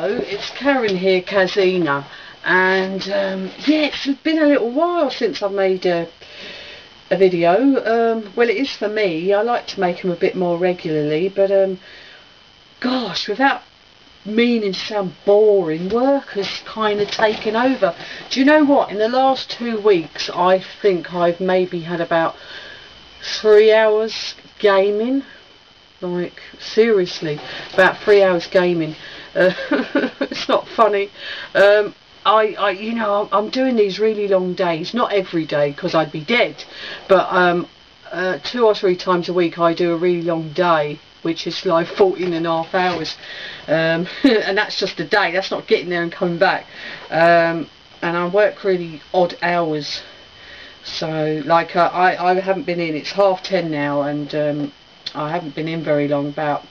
hello, it's Karen here, Kazxena, and um, yeah, it's been a little while since I've made a, a video. Um, well, it is for me. I like to make them a bit more regularly, but um, gosh, without meaning to sound boring, work has kind of taken over. Do you know what? In the last two weeks, I think I've maybe had about three hours gaming like seriously about three hours gaming uh, it's not funny. Um, I, I you know I'm doing these really long days not every day because I'd be dead but um, uh, two or three times a week I do a really long day which is like 14 and a half hours. Um, and that's just a day that's not getting there and coming back. Um, and I work really odd hours. So like uh, I, I haven't been in it's half ten now and um, I haven't been in very long, about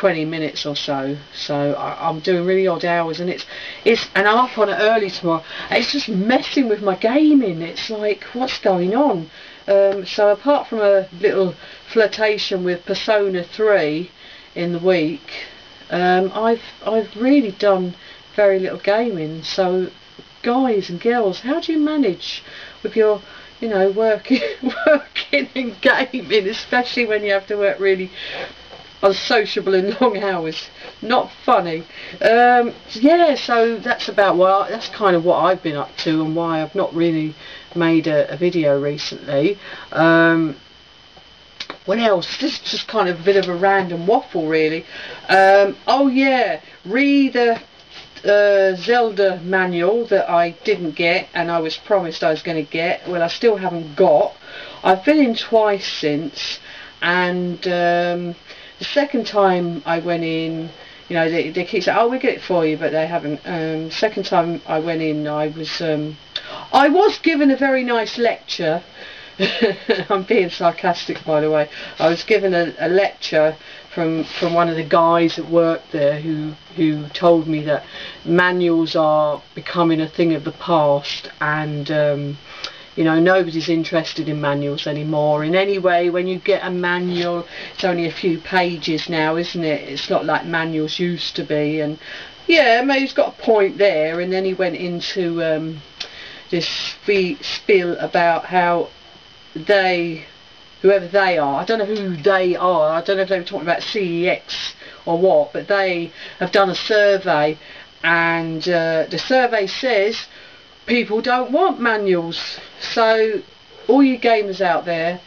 20 minutes or so. So I, am doing really odd hours, and it's it's and I'm up on it early tomorrow. It's just messing with my gaming. It's like what's going on? Um, so apart from a little flirtation with Persona 3 in the week, um, I've I've really done very little gaming. So guys and girls, how do you manage with your you know, working, working and gaming, especially when you have to work really unsociable and long hours. Not funny. Um, yeah, so that's about what that's kind of what I've been up to and why I've not really made a, a video recently. Um, what else? This is just kind of a bit of a random waffle, really. Um, oh yeah, read the uh, Zelda manual that I didn't get and I was promised I was going to get. Well, I still haven't got. I've been in twice since, and um, the second time I went in, you know, they, they keep saying, "Oh, we get it for you," but they haven't. Um, second time I went in, I was um, I was given a very nice lecture. I'm being sarcastic, by the way. I was given a, a lecture from from one of the guys that worked there who who told me that manuals are becoming a thing of the past and um, you know nobody's interested in manuals anymore in any way when you get a manual it's only a few pages now isn't it it's not like manuals used to be and yeah maybe he's got a point there and then he went into um, this spiel about how they whoever they are. I don't know who they are. I don't know if they were talking about CEX or what, but they have done a survey and uh, the survey says people don't want manuals. So all you gamers out there,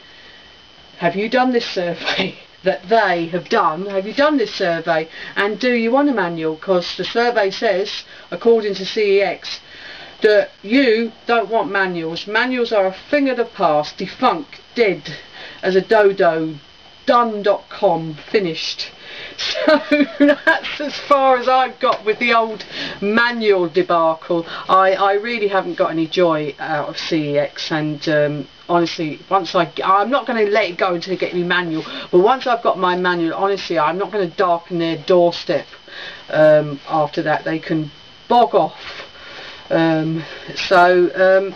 have you done this survey? that they have done. Have you done this survey? And do you want a manual? Because the survey says, according to CEX, that you don't want manuals. Manuals are a thing of the past, defunct, dead as a dodo done.com finished so that's as far as I've got with the old manual debacle. I, I really haven't got any joy out of CEX and um, honestly once I I'm not going to let it go until I get my manual but once I've got my manual honestly I'm not going to darken their doorstep um, after that. They can bog off. Um, so um,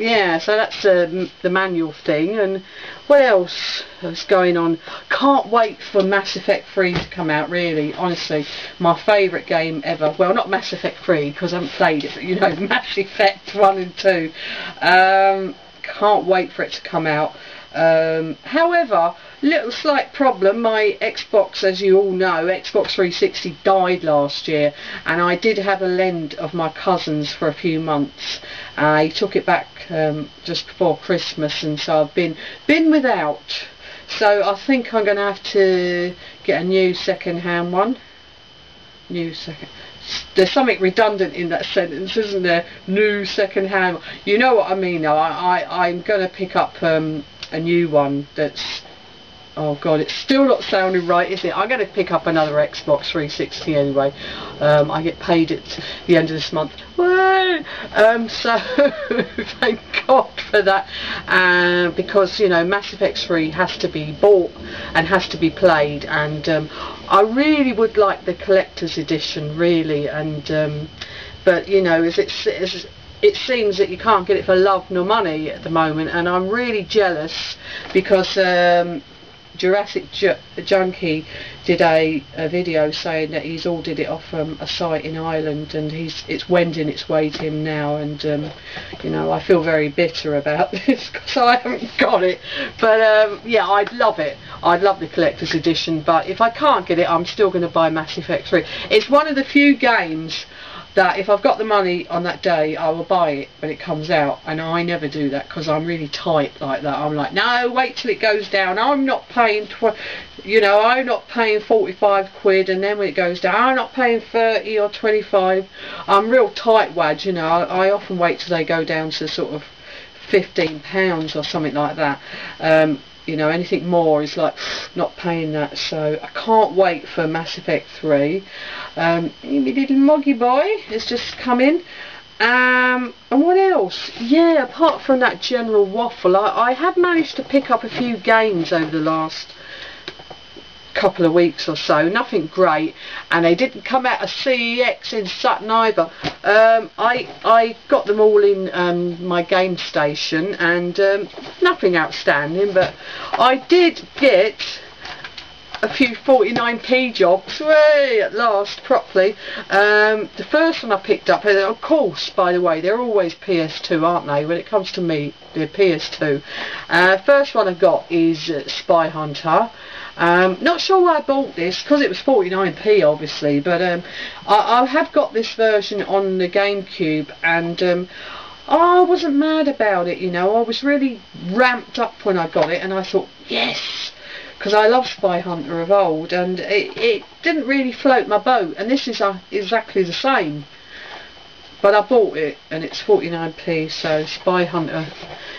yeah so that's the manual thing. And what else is going on? Can't wait for Mass Effect 3 to come out really honestly. My favourite game ever. Well not Mass Effect 3 because I haven't played it but you know Mass Effect 1 and 2 um, can't wait for it to come out um, however, little slight problem, my Xbox, as you all know, Xbox 360 died last year and I did have a lend of my cousin's for a few months. I took it back um, just before Christmas and so I've been, been without. So I think I'm going to have to get a new second-hand one. New second there's something redundant in that sentence, isn't there? New second-hand. You know what I mean. Though. I, I I'm going to pick up um, a new one that's oh god it's still not sounding right is it? I'm going to pick up another Xbox 360 anyway. Um, I get paid at the end of this month. Um, so thank god for that uh, because you know Mass Effect 3 has to be bought and has to be played and um, I really would like the collector's edition really and um, but you know as it's, as it seems that you can't get it for love nor money at the moment and I'm really jealous because um, Jurassic Ju Junkie did a, a, video saying that he's ordered it off um, a site in Ireland and he's it's wending its way to him now and um, you know I feel very bitter about this because I haven't got it. But um, yeah I'd love it. I'd love the collector's edition but if I can't get it I'm still going to buy Mass Effect 3 it's one of the few games that if I've got the money on that day, I will buy it when it comes out. And I never do that because I'm really tight like that. I'm like, no, wait till it goes down. I'm not paying, you know, I'm not paying 45 quid. And then when it goes down, I'm not paying 30 or 25. I'm real tight wad, you know. I, I often wait till they go down to sort of 15 pounds or something like that. Um, you know anything more is like not paying that. So I can't wait for Mass Effect 3 um, my little moggy boy has just come in. Um, and what else? Yeah, apart from that general waffle, I, I have managed to pick up a few games over the last couple of weeks or so, nothing great, and they didn't come out of CEX in Sutton either. Um, I I got them all in um, my game station, and um, nothing outstanding, but I did get a few 49p jobs, way at last, properly. Um, the first one I picked up, of course, by the way, they're always PS2, aren't they? When it comes to me, they're PS2. Uh, first one I got is uh, Spy Hunter. Um, not sure why I bought this, because it was 49p obviously, but um, I, I, have got this version on the GameCube and um, I wasn't mad about it, you know, I was really ramped up when I got it and I thought, yes, because I love Spy Hunter of old and it, it didn't really float my boat and this is uh, exactly the same. But I bought it and it's 49p so Spy Hunter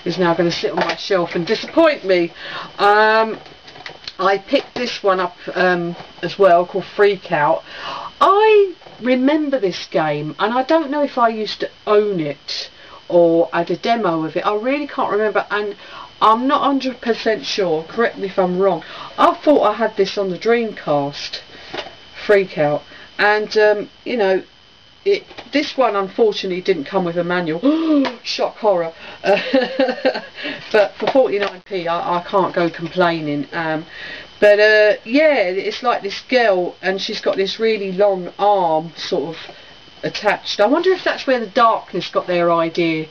is now going to sit on my shelf and disappoint me. Um, I picked this one up um, as well called Freak Out. I remember this game and I don't know if I used to own it or had a demo of it. I really can't remember and I'm not 100% sure, correct me if I'm wrong. I thought I had this on the Dreamcast, Freak Out, and um, you know, it, this one unfortunately didn't come with a manual. Shock horror. Uh, but for 49p, I, I, can't go complaining. Um, but uh, yeah, it's like this girl, and she's got this really long arm, sort of attached. I wonder if that's where the darkness got their idea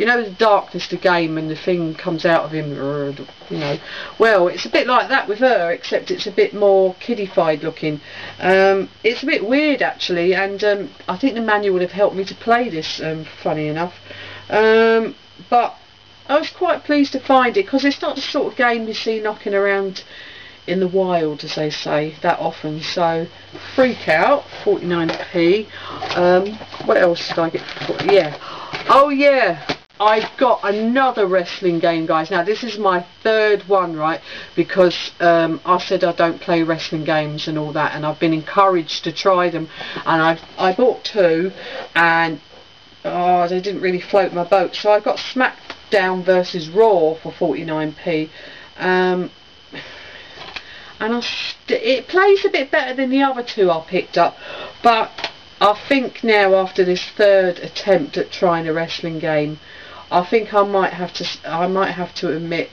you know the darkness the game and the thing comes out of him you know. Well it's a bit like that with her except it's a bit more kiddified looking. Um, it's a bit weird actually and um, I think the manual would have helped me to play this um, funny enough. Um, but I was quite pleased to find it because it's not the sort of game you see knocking around in the wild as they say that often. So freak out 49p um, what else did I get yeah. Oh yeah I've got another wrestling game guys. Now this is my third one right? Because um, I said I don't play wrestling games and all that and I've been encouraged to try them. And I I bought two and oh they didn't really float my boat. So I got SmackDown versus Raw for 49p um, and I it plays a bit better than the other two I picked up. But I think now after this third attempt at trying a wrestling game I think I might have to I might have to admit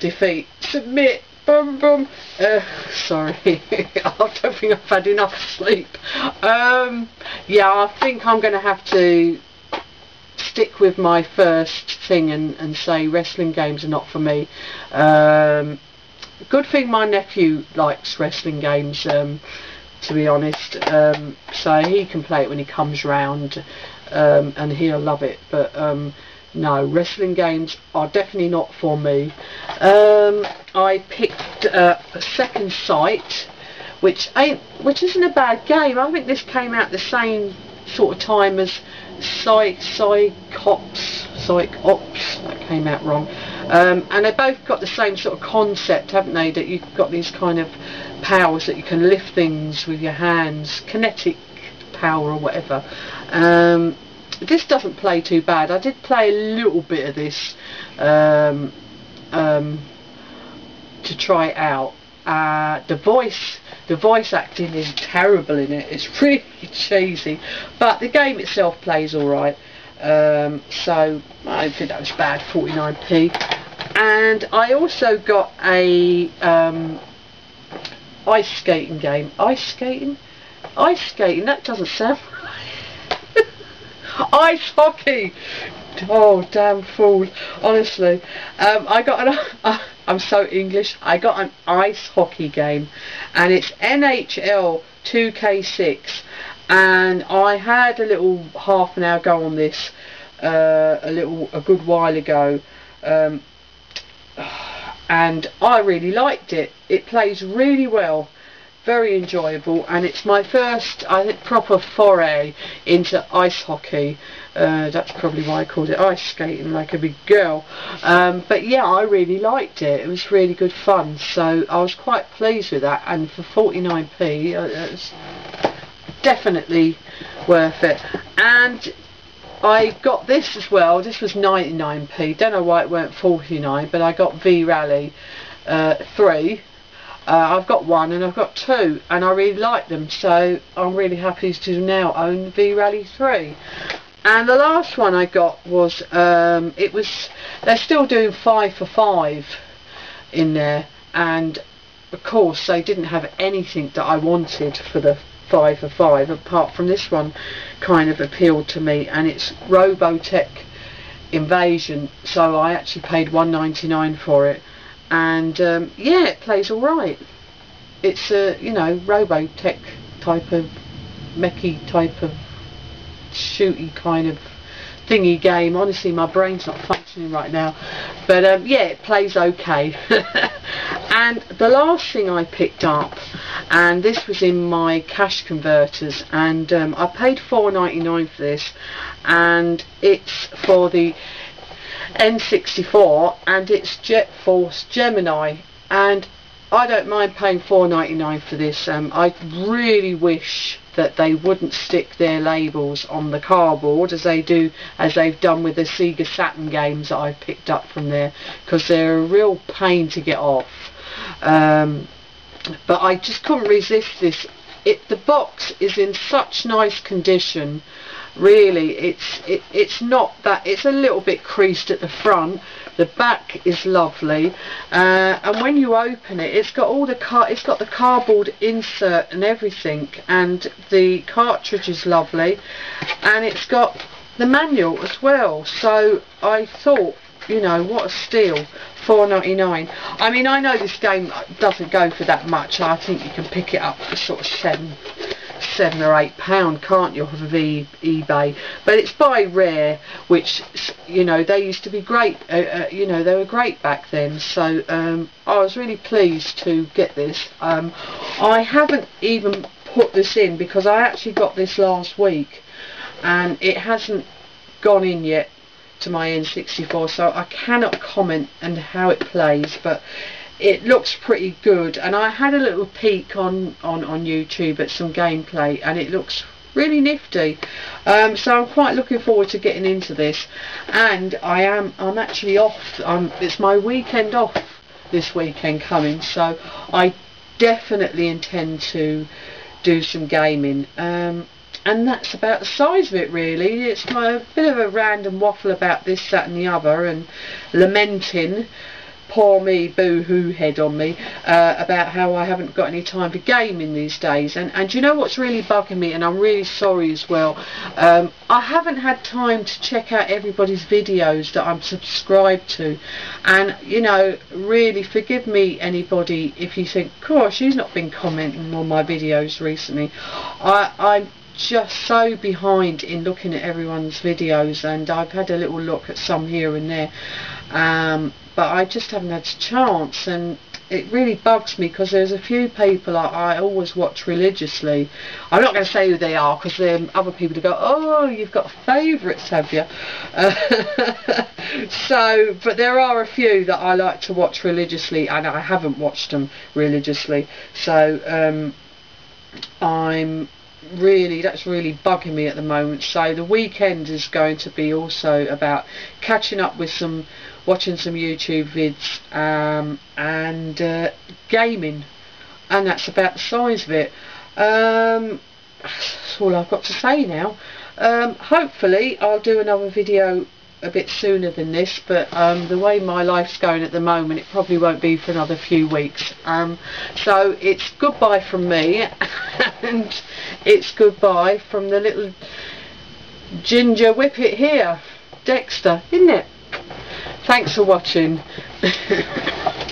defeat. Submit. Boom boom uh, sorry. I don't think I've had enough sleep. Um, yeah I think I'm gonna have to stick with my first thing and, and say wrestling games are not for me. Um, good thing my nephew likes wrestling games um, to be honest. Um, so he can play it when he comes round um, and he'll love it. But um, no, wrestling games are definitely not for me. Um, I picked uh, Second Sight, which ain't, which isn't a bad game. I think this came out the same sort of time as Psy, Psychops, Psychops, that came out wrong. Um, and they both got the same sort of concept, haven't they? That you've got these kind of powers that you can lift things with your hands, kinetic power or whatever. Um, this doesn't play too bad. I did play a little bit of this um, um, to try it out. Uh, the voice, the voice acting is terrible in it. It's really cheesy, but the game itself plays all right. Um, so I don't think that was bad. 49p. and I also got a um, ice skating game. Ice skating? Ice skating? That doesn't sound. ice hockey! Oh, damn fool. Honestly. Um, I got an... Uh, I'm so English. I got an ice hockey game. And it's NHL 2K6. And I had a little half an hour go on this uh, a little a good while ago. Um, and I really liked it. It plays really well, very enjoyable, and it's my first, I think, proper foray into ice hockey. Uh, that's probably why I called it ice skating, like a big girl. Um, but yeah, I really liked it. It was really good fun, so I was quite pleased with that. And for 49p, uh, it's definitely worth it. And I got this as well. This was 99p. Don't know why it weren't 49, but I got V Rally uh, 3. Uh, I've got one and I've got two, and I really like them. So I'm really happy to now own V Rally 3. And the last one I got was um, it was they're still doing five for five in there, and of course they didn't have anything that I wanted for the five for five apart from this one kind of appealed to me and it's Robotech Invasion so I actually paid 1.99 for it and um, yeah it plays alright it's a you know Robotech type of mechy type of shooty kind of thingy game. Honestly, my brain's not functioning right now. But um, yeah, it plays okay. and the last thing I picked up, and this was in my cash converters, and um, I paid $4.99 for this, and it's for the N64, and it's Jet Force Gemini, and I don't mind paying $4.99 for this. Um, I really wish that they wouldn't stick their labels on the cardboard as they do as they've done with the Sega Saturn games that I've picked up from there because they're a real pain to get off. Um, but I just couldn't resist this. It the box is in such nice condition really it's it, it's not that it's a little bit creased at the front. The back is lovely. Uh, and when you open it it's got all the car it's got the cardboard insert and everything and the cartridge is lovely. And it's got the manual as well. So I thought you know what a steal. 4.99 I mean I know this game doesn't go for that much I think you can pick it up for sort of seven seven or eight pound can't you off of e eBay? But it's by Rare which you know they used to be great uh, uh, you know they were great back then. So um, I was really pleased to get this. Um, I haven't even put this in because I actually got this last week and it hasn't gone in yet to my N64 so I cannot comment on how it plays but it looks pretty good and I had a little peek on, on, on YouTube at some gameplay and it looks really nifty. Um, so I'm quite looking forward to getting into this and I am I'm actually off um, it's my weekend off this weekend coming so I definitely intend to do some gaming. Um, and that's about the size of it really. It's a bit of a random waffle about this that and the other and lamenting poor me boo-hoo head on me uh, about how I haven't got any time for gaming these days. And and you know what's really bugging me and I'm really sorry as well um, I haven't had time to check out everybody's videos that I'm subscribed to. And you know really forgive me anybody if you think gosh she's not been commenting on my videos recently. I, I'm just so behind in looking at everyone's videos and I've had a little look at some here and there um, but I just haven't had a chance and it really bugs me because there's a few people I, I, always watch religiously. I'm not going to say who they are because then other people go, oh, you've got favourites, have you? Uh, so, but there are a few that I like to watch religiously and I haven't watched them religiously. So, um, I'm really that's really bugging me at the moment. So the weekend is going to be also about catching up with some watching some YouTube vids um, and uh, gaming. And that's about the size of it. Um, that's all I've got to say now. Um, hopefully I'll do another video a bit sooner than this, but um, the way my life's going at the moment, it probably won't be for another few weeks. Um, so it's goodbye from me, and it's goodbye from the little ginger whippet here, Dexter, isn't it? Thanks for watching.